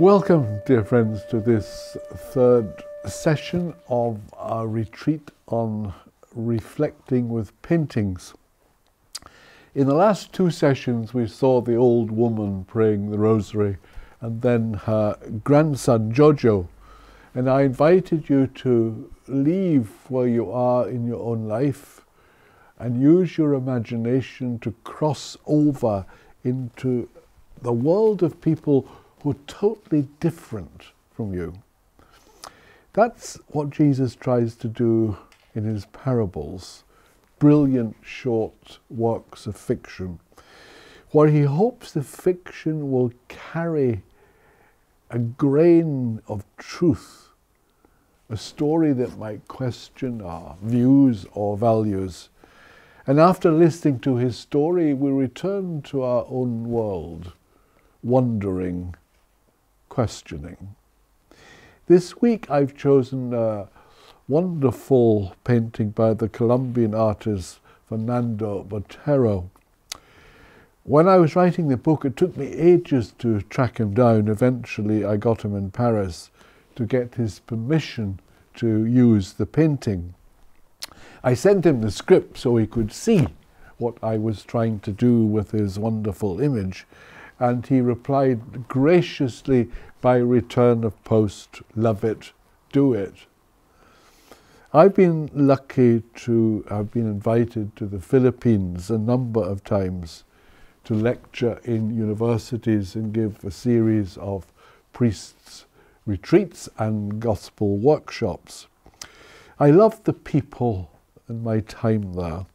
Welcome, dear friends, to this third session of our retreat on reflecting with paintings. In the last two sessions, we saw the old woman praying the rosary and then her grandson, Jojo. And I invited you to leave where you are in your own life and use your imagination to cross over into the world of people who are totally different from you. That's what Jesus tries to do in his parables, brilliant short works of fiction, where he hopes the fiction will carry a grain of truth, a story that might question our views or values. And after listening to his story, we return to our own world, wondering questioning. This week I've chosen a wonderful painting by the Colombian artist Fernando Botero. When I was writing the book, it took me ages to track him down. Eventually, I got him in Paris to get his permission to use the painting. I sent him the script so he could see what I was trying to do with his wonderful image and he replied graciously by return of post, love it, do it. I've been lucky to have been invited to the Philippines a number of times to lecture in universities and give a series of priests' retreats and gospel workshops. I love the people and my time there,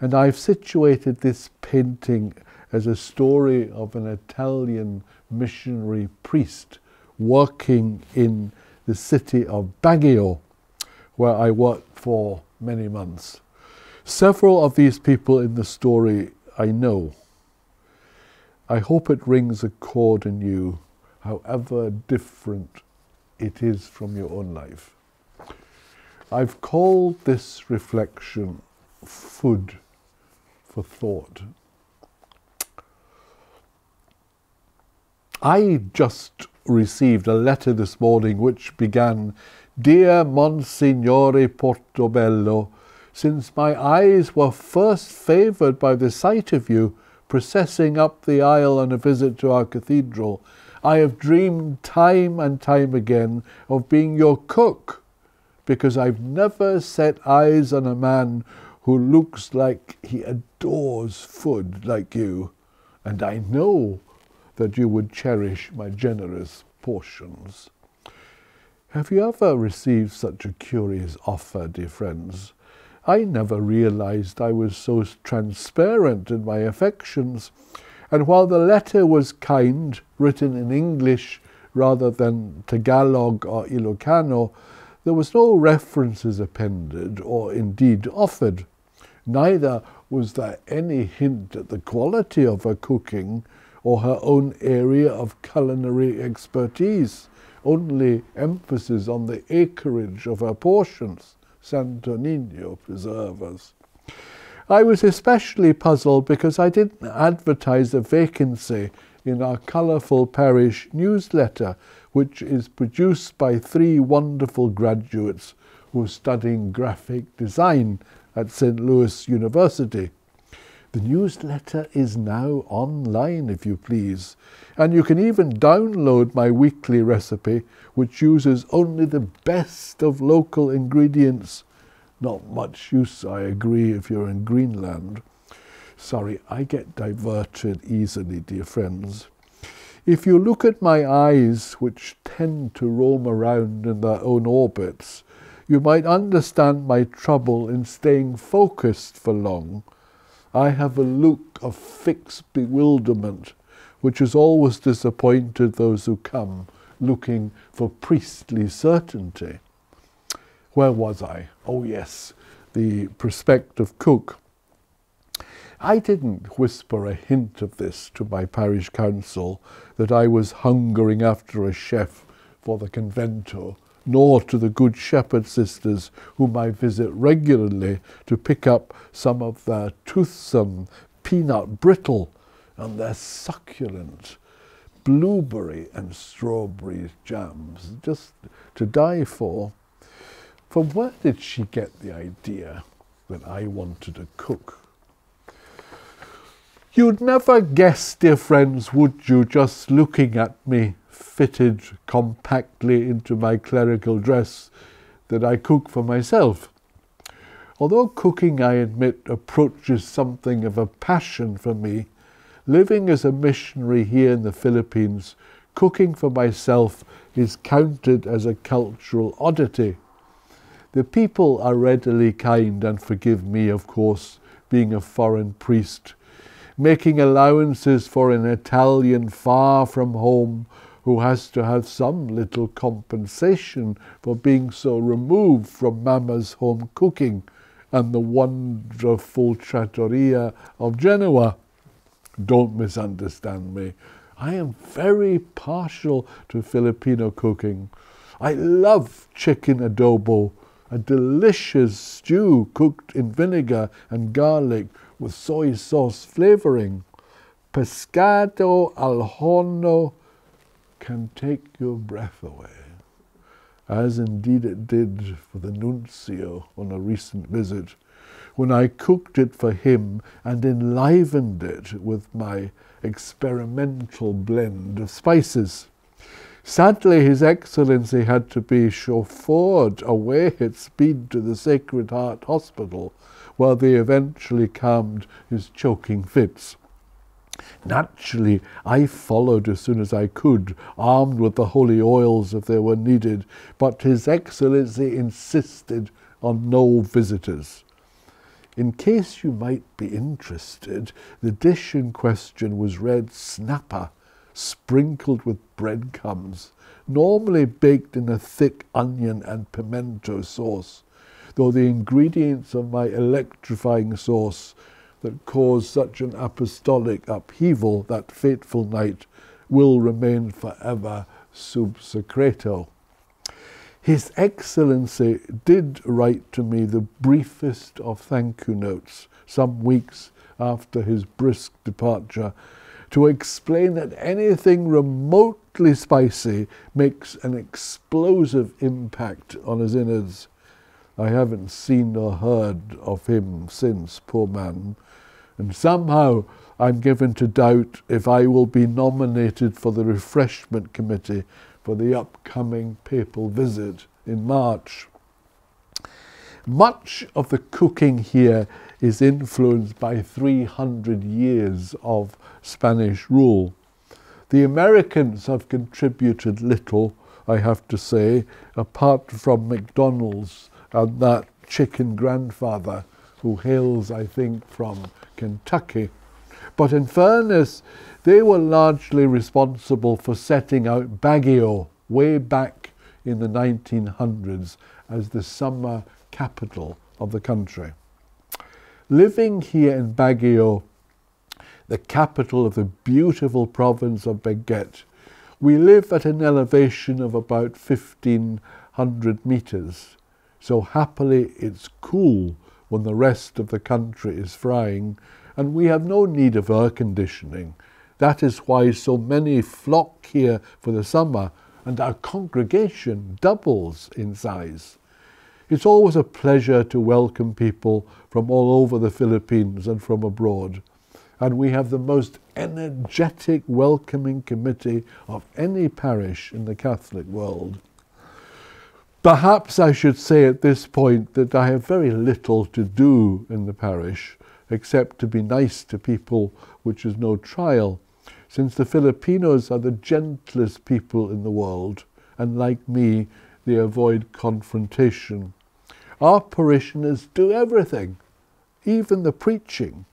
and I've situated this painting as a story of an Italian missionary priest working in the city of Baguio, where I worked for many months. Several of these people in the story I know. I hope it rings a chord in you, however different it is from your own life. I've called this reflection food for thought. I just received a letter this morning which began, Dear Monsignore Portobello, since my eyes were first favoured by the sight of you processing up the aisle on a visit to our cathedral, I have dreamed time and time again of being your cook, because I've never set eyes on a man who looks like he adores food like you, and I know that you would cherish my generous portions. Have you ever received such a curious offer, dear friends? I never realized I was so transparent in my affections, and while the letter was kind, written in English rather than Tagalog or Ilocano, there was no references appended or indeed offered. Neither was there any hint at the quality of her cooking or her own area of culinary expertise, only emphasis on the acreage of her portions. Santo Nino preservers. I was especially puzzled because I didn't advertise a vacancy in our colourful parish newsletter, which is produced by three wonderful graduates who are studying graphic design at St. Louis University. The newsletter is now online, if you please, and you can even download my weekly recipe, which uses only the best of local ingredients. Not much use, I agree, if you're in Greenland. Sorry, I get diverted easily, dear friends. If you look at my eyes, which tend to roam around in their own orbits, you might understand my trouble in staying focused for long I have a look of fixed bewilderment, which has always disappointed those who come looking for priestly certainty. Where was I? Oh, yes, the prospective cook. I didn't whisper a hint of this to my parish council that I was hungering after a chef for the convento nor to the Good Shepherd sisters, whom I visit regularly to pick up some of their toothsome peanut brittle and their succulent blueberry and strawberry jams, just to die for. From where did she get the idea that I wanted to cook? You'd never guess, dear friends, would you, just looking at me, fitted compactly into my clerical dress, that I cook for myself. Although cooking, I admit, approaches something of a passion for me, living as a missionary here in the Philippines, cooking for myself is counted as a cultural oddity. The people are readily kind and forgive me, of course, being a foreign priest, making allowances for an Italian far from home who has to have some little compensation for being so removed from Mama's home cooking and the wonderful trattoria of Genoa. Don't misunderstand me. I am very partial to Filipino cooking. I love chicken adobo, a delicious stew cooked in vinegar and garlic with soy sauce flavoring. Pescado al horno can take your breath away, as indeed it did for the nuncio on a recent visit, when I cooked it for him and enlivened it with my experimental blend of spices. Sadly, His Excellency had to be chauffeured away at speed to the Sacred Heart Hospital, where they eventually calmed his choking fits. Naturally, I followed as soon as I could, armed with the holy oils if they were needed, but His Excellency insisted on no visitors. In case you might be interested, the dish in question was red snapper, sprinkled with breadcrumbs, normally baked in a thick onion and pimento sauce, though the ingredients of my electrifying sauce that caused such an apostolic upheaval that fateful night will remain forever sub secreto. His Excellency did write to me the briefest of thank you notes some weeks after his brisk departure to explain that anything remotely spicy makes an explosive impact on his innards. I haven't seen or heard of him since, poor man, and somehow I'm given to doubt if I will be nominated for the refreshment committee for the upcoming papal visit in March. Much of the cooking here is influenced by 300 years of Spanish rule. The Americans have contributed little, I have to say, apart from McDonald's and that chicken grandfather who hails, I think, from Kentucky. But in fairness, they were largely responsible for setting out Baguio way back in the 1900s as the summer capital of the country. Living here in Baguio, the capital of the beautiful province of Benguet, we live at an elevation of about 1500 meters. So happily it's cool when the rest of the country is frying, and we have no need of air conditioning. That is why so many flock here for the summer, and our congregation doubles in size. It's always a pleasure to welcome people from all over the Philippines and from abroad. And we have the most energetic welcoming committee of any parish in the Catholic world. Perhaps I should say at this point that I have very little to do in the parish except to be nice to people, which is no trial, since the Filipinos are the gentlest people in the world, and like me, they avoid confrontation. Our parishioners do everything, even the preaching.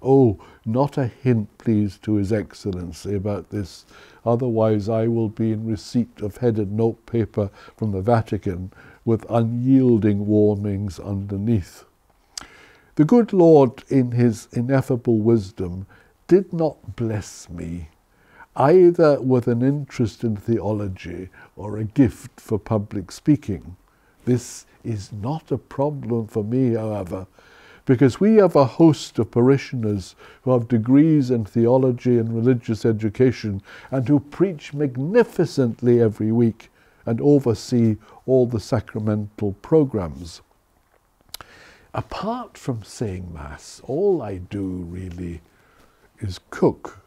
Oh, not a hint, please, to His Excellency about this. Otherwise, I will be in receipt of headed notepaper from the Vatican with unyielding warnings underneath. The good Lord, in His ineffable wisdom, did not bless me. Either with an interest in theology or a gift for public speaking. This is not a problem for me, however, because we have a host of parishioners who have degrees in theology and religious education and who preach magnificently every week and oversee all the sacramental programs. Apart from saying Mass, all I do really is cook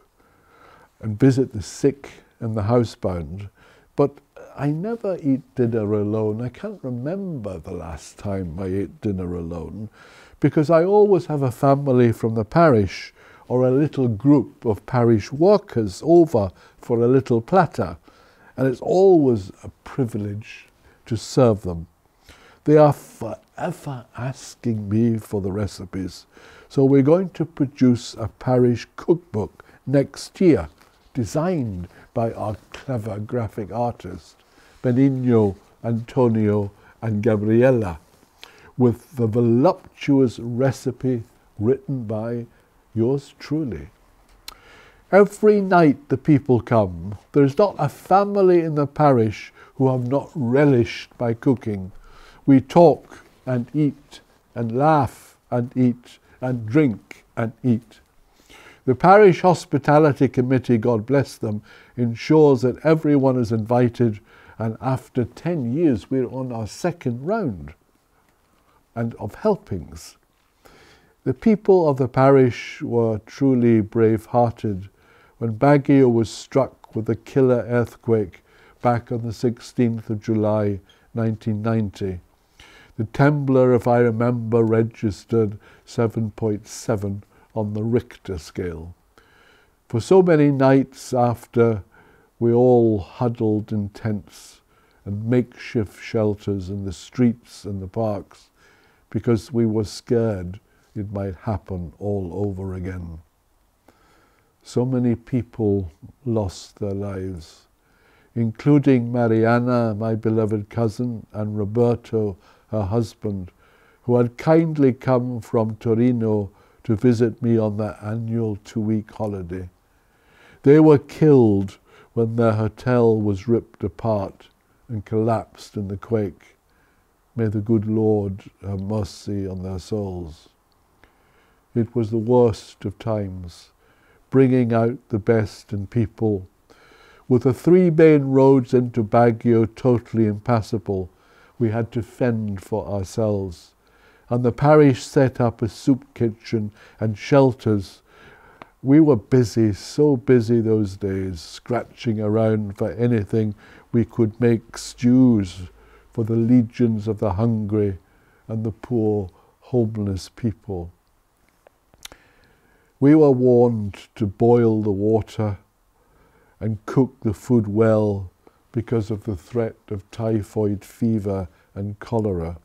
and visit the sick and the housebound. But I never eat dinner alone. I can't remember the last time I ate dinner alone because I always have a family from the parish or a little group of parish workers over for a little platter. And it's always a privilege to serve them. They are forever asking me for the recipes. So we're going to produce a parish cookbook next year designed by our clever graphic artist, Benigno, Antonio, and Gabriella, with the voluptuous recipe written by yours truly. Every night the people come. There is not a family in the parish who have not relished my cooking. We talk and eat and laugh and eat and drink and eat. The Parish Hospitality Committee, God bless them, ensures that everyone is invited, and after 10 years, we're on our second round and of helpings. The people of the parish were truly brave hearted when Baguio was struck with a killer earthquake back on the 16th of July 1990. The Temblor, if I remember, registered 7.7 on the Richter scale. For so many nights after, we all huddled in tents and makeshift shelters in the streets and the parks because we were scared it might happen all over again. So many people lost their lives, including Mariana, my beloved cousin, and Roberto, her husband, who had kindly come from Torino to visit me on their annual two week holiday. They were killed when their hotel was ripped apart and collapsed in the quake. May the good Lord have mercy on their souls. It was the worst of times, bringing out the best in people. With the three main roads into Baguio totally impassable, we had to fend for ourselves and the parish set up a soup kitchen and shelters. We were busy, so busy those days, scratching around for anything we could make stews for the legions of the hungry and the poor, homeless people. We were warned to boil the water and cook the food well because of the threat of typhoid fever and cholera.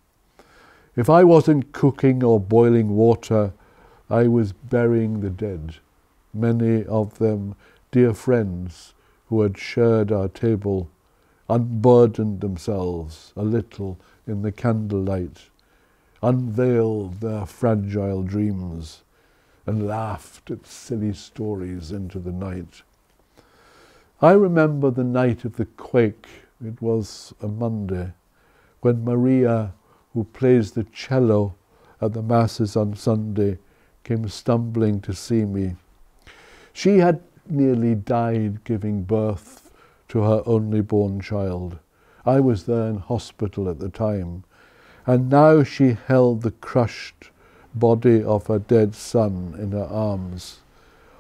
If I wasn't cooking or boiling water, I was burying the dead, many of them dear friends who had shared our table, unburdened themselves a little in the candlelight, unveiled their fragile dreams, and laughed at silly stories into the night. I remember the night of the quake, it was a Monday, when Maria who plays the cello at the Masses on Sunday, came stumbling to see me. She had nearly died giving birth to her only born child. I was there in hospital at the time, and now she held the crushed body of her dead son in her arms,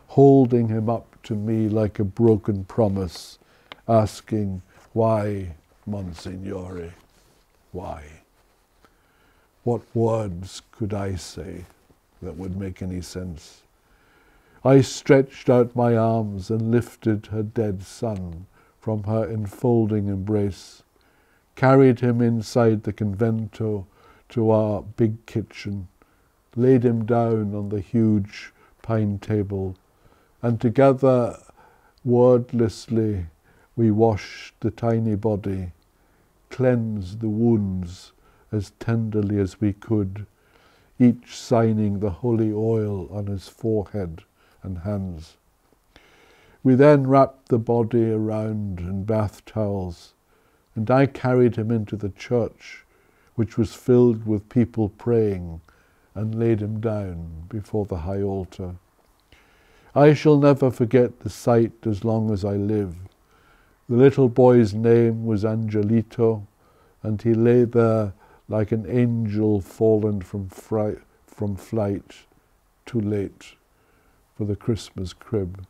holding him up to me like a broken promise, asking, Why, Monsignore? Why? What words could I say that would make any sense? I stretched out my arms and lifted her dead son from her enfolding embrace, carried him inside the convento to our big kitchen, laid him down on the huge pine table, and together, wordlessly, we washed the tiny body, cleansed the wounds, as tenderly as we could, each signing the holy oil on his forehead and hands. We then wrapped the body around in bath towels, and I carried him into the church, which was filled with people praying, and laid him down before the high altar. I shall never forget the sight as long as I live. The little boy's name was Angelito, and he lay there like an angel fallen from, fright, from flight, too late for the Christmas crib.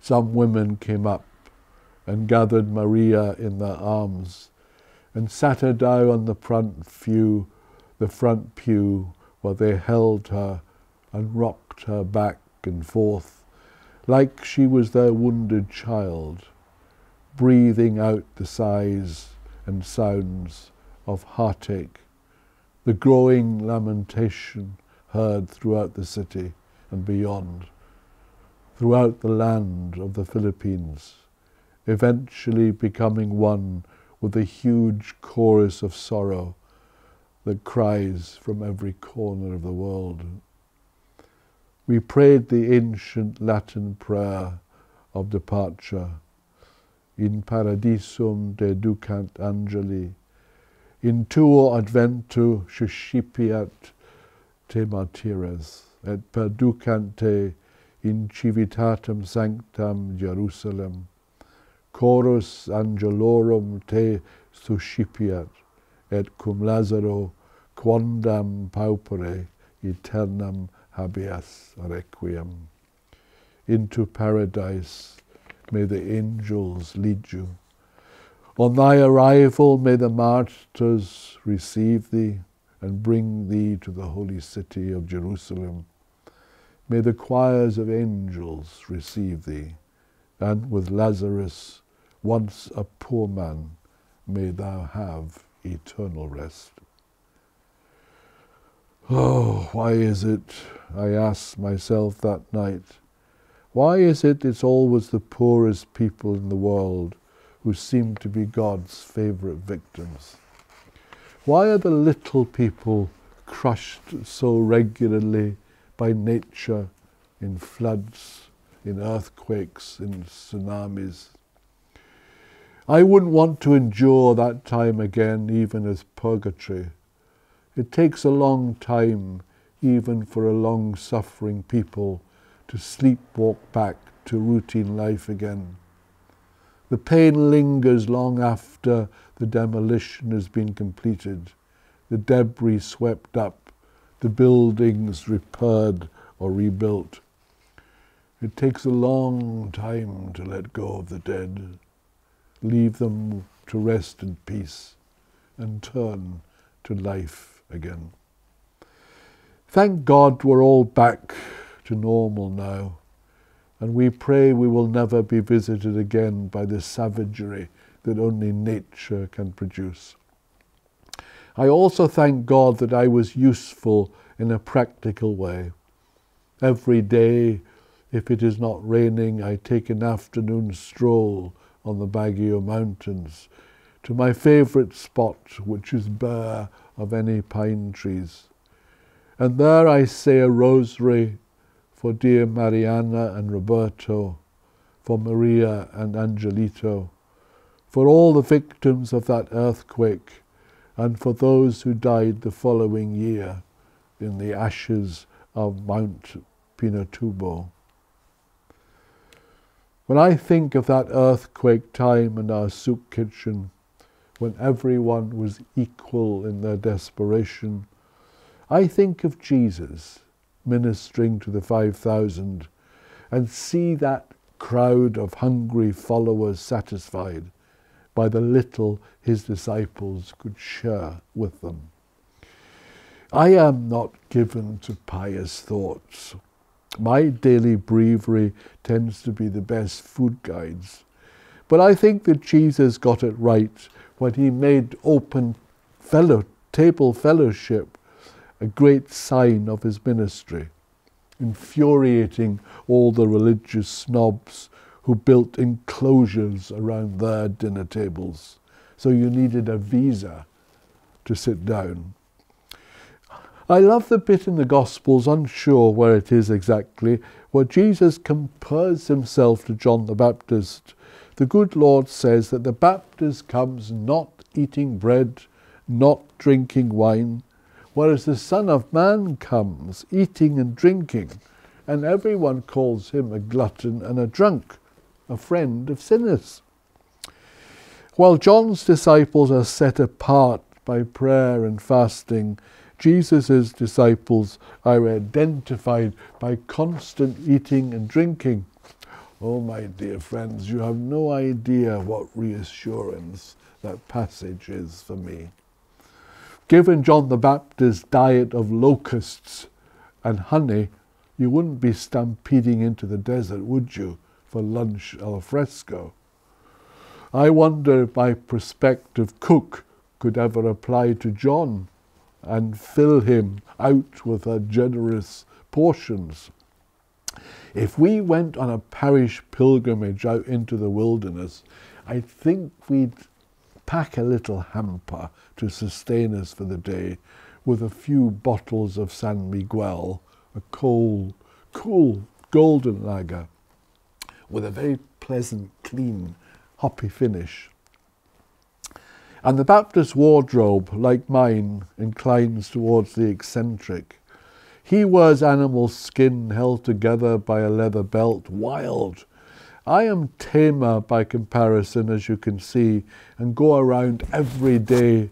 Some women came up and gathered Maria in their arms and sat her down on the front pew, the front pew, where they held her and rocked her back and forth, like she was their wounded child, breathing out the sighs and sounds of heartache, the growing lamentation heard throughout the city and beyond, throughout the land of the Philippines, eventually becoming one with a huge chorus of sorrow that cries from every corner of the world we prayed the ancient Latin prayer of departure. In paradisum deducant angeli, in tuo adventu suscipiat te martires, et perducant te in civitatem sanctam Jerusalem. Chorus angelorum te suscipiat, et cum Lazaro quondam paupere eternam habeas requiem. Into paradise may the angels lead you. On thy arrival may the martyrs receive thee and bring thee to the holy city of Jerusalem. May the choirs of angels receive thee, and with Lazarus, once a poor man, may thou have eternal rest. Oh, why is it, I asked myself that night, why is it it's always the poorest people in the world who seem to be God's favourite victims? Why are the little people crushed so regularly by nature in floods, in earthquakes, in tsunamis? I wouldn't want to endure that time again, even as purgatory. It takes a long time, even for a long suffering people, to sleepwalk back to routine life again. The pain lingers long after the demolition has been completed, the debris swept up, the buildings repaired or rebuilt. It takes a long time to let go of the dead, leave them to rest in peace, and turn to life again. Thank God we're all back to normal now, and we pray we will never be visited again by the savagery that only nature can produce. I also thank God that I was useful in a practical way. Every day, if it is not raining, I take an afternoon stroll on the Baguio Mountains to my favourite spot, which is bare of any pine trees. And there I say a rosary for dear Mariana and Roberto, for Maria and Angelito, for all the victims of that earthquake, and for those who died the following year in the ashes of Mount Pinatubo. When I think of that earthquake time in our soup kitchen, when everyone was equal in their desperation. I think of Jesus ministering to the 5,000 and see that crowd of hungry followers satisfied by the little his disciples could share with them. I am not given to pious thoughts. My daily breviary tends to be the best food guides. But I think that Jesus got it right when he made open fellow, table fellowship a great sign of his ministry, infuriating all the religious snobs who built enclosures around their dinner tables. So you needed a visa to sit down. I love the bit in the Gospels, unsure where it is exactly, where Jesus compares himself to John the Baptist. The good Lord says that the Baptist comes not eating bread, not drinking wine, whereas the Son of Man comes eating and drinking, and everyone calls him a glutton and a drunk, a friend of sinners. While John's disciples are set apart by prayer and fasting, Jesus' disciples are identified by constant eating and drinking. Oh, my dear friends, you have no idea what reassurance that passage is for me. Given John the Baptist's diet of locusts and honey, you wouldn't be stampeding into the desert, would you, for lunch al fresco? I wonder if my prospective cook could ever apply to John and fill him out with her generous portions. If we went on a parish pilgrimage out into the wilderness, I think we'd pack a little hamper to sustain us for the day with a few bottles of San Miguel, a cold, cool golden lager, with a very pleasant, clean, hoppy finish. And the Baptist wardrobe, like mine, inclines towards the eccentric. He wears animal skin held together by a leather belt, wild. I am tamer by comparison, as you can see, and go around every day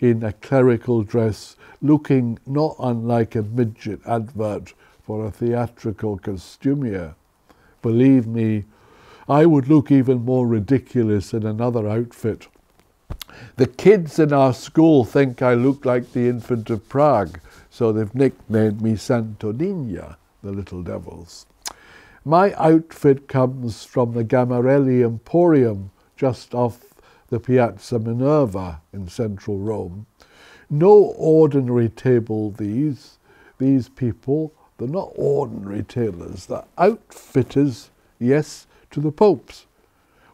in a clerical dress, looking not unlike a midget advert for a theatrical costumier. Believe me, I would look even more ridiculous in another outfit. The kids in our school think I look like the infant of Prague, so they've nicknamed me Santo Nino, the little devils. My outfit comes from the Gammarelli Emporium, just off the Piazza Minerva in central Rome. No ordinary table these, these people, they're not ordinary tailors, they're outfitters, yes, to the popes.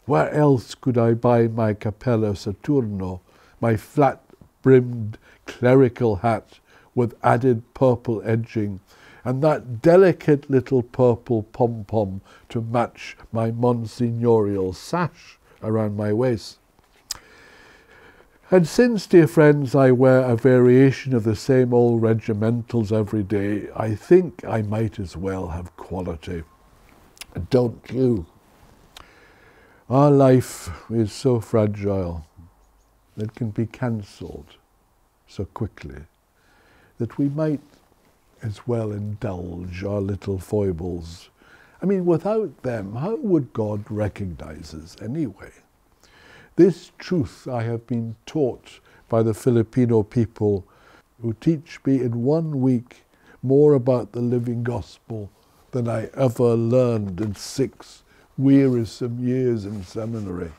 Where else could I buy my Cappello Saturno, my flat brimmed clerical hat with added purple edging, and that delicate little purple pom pom to match my monsignorial sash around my waist? And since, dear friends, I wear a variation of the same old regimentals every day, I think I might as well have quality. Don't you? Our life is so fragile that can be cancelled so quickly that we might as well indulge our little foibles. I mean, without them, how would God recognize us anyway? This truth I have been taught by the Filipino people who teach me in one week more about the living gospel than I ever learned in six wearisome years in seminary.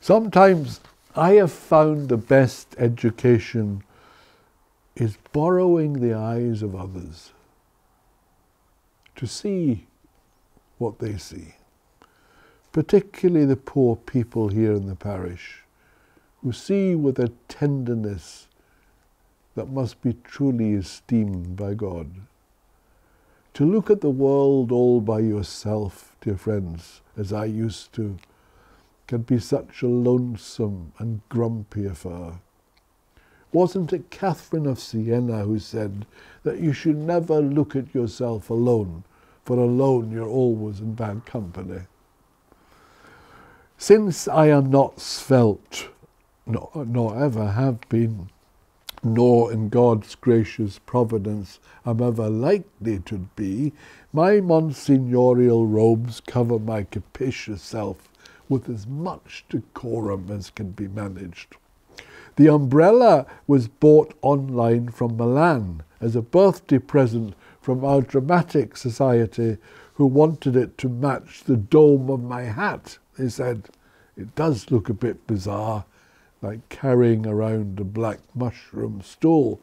Sometimes I have found the best education is borrowing the eyes of others to see what they see, particularly the poor people here in the parish who see with a tenderness that must be truly esteemed by God. To look at the world all by yourself, dear friends, as I used to, can be such a lonesome and grumpy affair. Wasn't it Catherine of Siena who said that you should never look at yourself alone, for alone you're always in bad company? Since I am not svelte, nor, nor ever have been, nor in God's gracious providence am ever likely to be, my monsignorial robes cover my capacious self with as much decorum as can be managed. The umbrella was bought online from Milan as a birthday present from our dramatic society who wanted it to match the dome of my hat. They said, it does look a bit bizarre, like carrying around a black mushroom stool.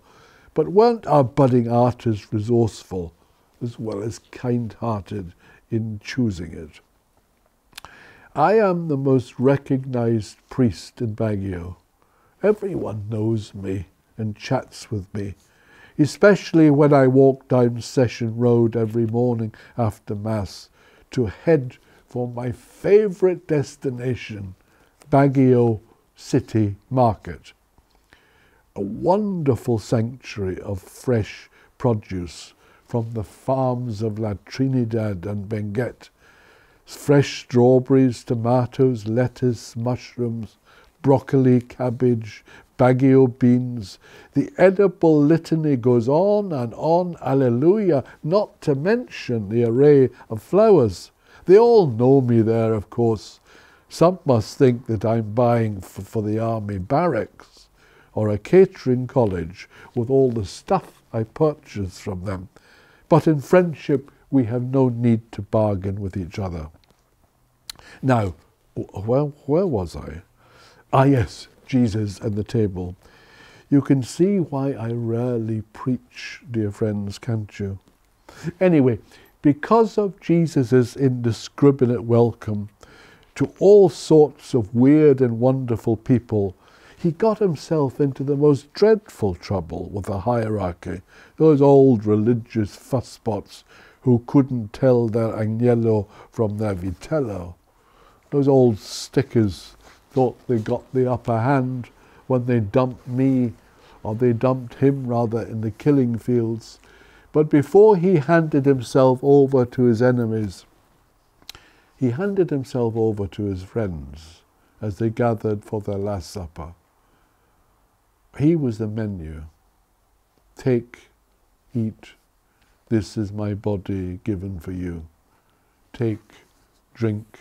But weren't our budding artists resourceful as well as kind hearted in choosing it? I am the most recognized priest in Baguio. Everyone knows me and chats with me. especially when I walk down Session Road every morning after Mass to head for my favourite destination, Baguio City Market. A wonderful sanctuary of fresh produce from the farms of La Trinidad and Benguet. Fresh strawberries, tomatoes, lettuce, mushrooms, broccoli, cabbage, Baguio beans. The edible litany goes on and on, alleluia, not to mention the array of flowers. They all know me there, of course. Some must think that I'm buying for, for the army barracks or a catering college with all the stuff I purchase from them. But in friendship, we have no need to bargain with each other. Now, where, where was I? Ah, yes, Jesus and the table. You can see why I rarely preach, dear friends, can't you? Anyway, because of Jesus' indiscriminate welcome to all sorts of weird and wonderful people, he got himself into the most dreadful trouble with the hierarchy, those old religious fusspots who couldn't tell their agnello from their vitello. Those old stickers thought they got the upper hand when they dumped me, or they dumped him rather, in the killing fields but before he handed himself over to his enemies, he handed himself over to his friends as they gathered for their Last Supper. He was the menu. Take, eat, this is my body given for you. Take, drink,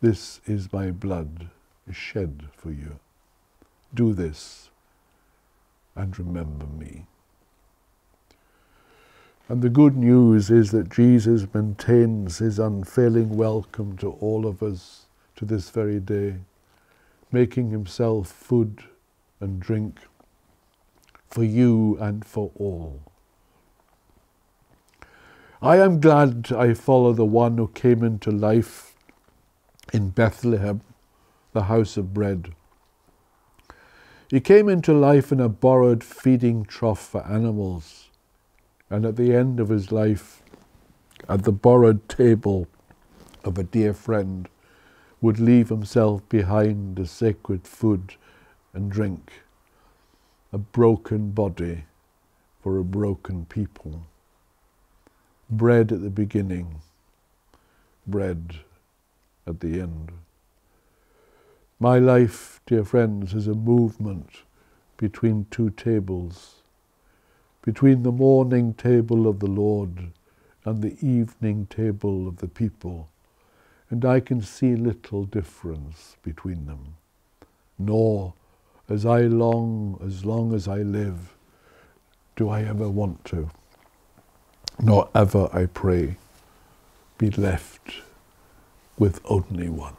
this is my blood shed for you. Do this and remember me. And the good news is that Jesus maintains his unfailing welcome to all of us to this very day, making himself food and drink for you and for all. I am glad I follow the one who came into life in Bethlehem, the house of bread. He came into life in a borrowed feeding trough for animals and at the end of his life, at the borrowed table of a dear friend, would leave himself behind the sacred food and drink, a broken body for a broken people. Bread at the beginning, bread at the end. My life, dear friends, is a movement between two tables between the morning table of the Lord and the evening table of the people, and I can see little difference between them. Nor, as I long, as long as I live, do I ever want to, nor ever, I pray, be left with only one.